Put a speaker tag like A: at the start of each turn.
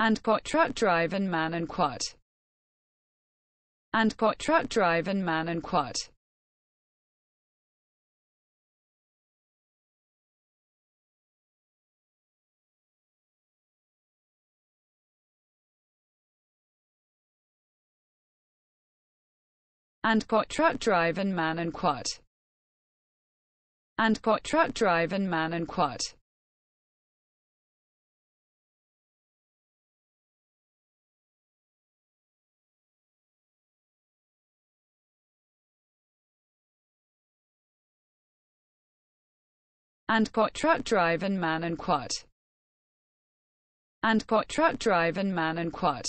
A: and got truck driving man and quat and got truck driving man and quat and got truck driving man and quat and got truck driving man and quat and got truck driving man and quat and got truck driving man and quat